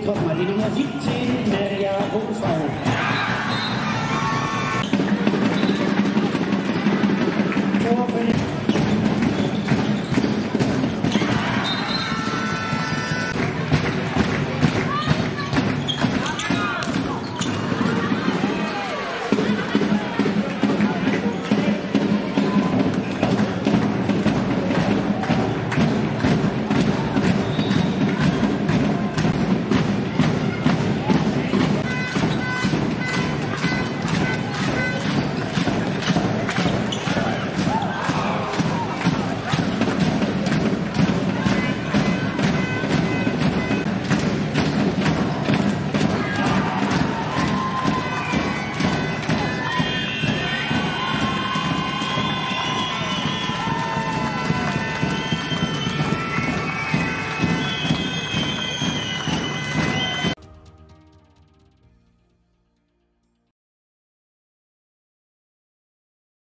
wir kommen mal in die Musik 10 der